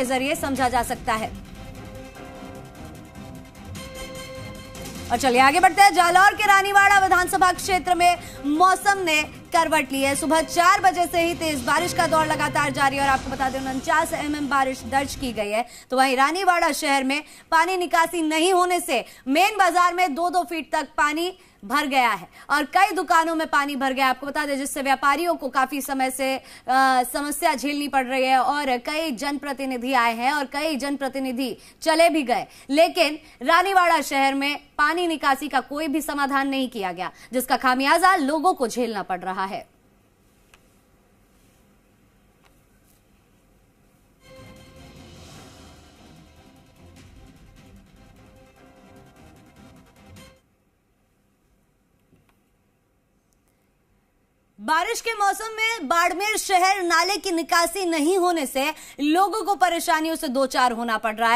के ज़रिए समझा जा सकता है। और चलिए आगे बढ़ते हैं। जालौर के रानीवाड़ा विधानसभा क्षेत्र में मौसम ने करवट ली है। सुबह चार बजे से ही तेज बारिश का दौर लगातार जारी है और आपको बता दें उनचास एम बारिश दर्ज की गई है। तो वहीं रानीवाड़ा शहर में पानी निकासी नहीं होने से मेन बाज़ार में दो दो फीट तक पानी भर गया है और कई दुकानों में पानी भर गया आपको बता दें जिससे व्यापारियों को काफ़ी समय से आ, समस्या झेलनी पड़ रही है और कई जनप्रतिनिधि आए हैं और कई जनप्रतिनिधि चले भी गए। लेकिन रानीवाड़ा शहर में पानी निकासी का कोई भी समाधान नहीं किया गया जिसका खामियाजा लोगों को झेलना पड़ रहा है। बारिश के मौसम में बाड़मेर शहर नाले की निकासी नहीं होने से लोगों को परेशानियों से दो चार होना पड़ रहा है।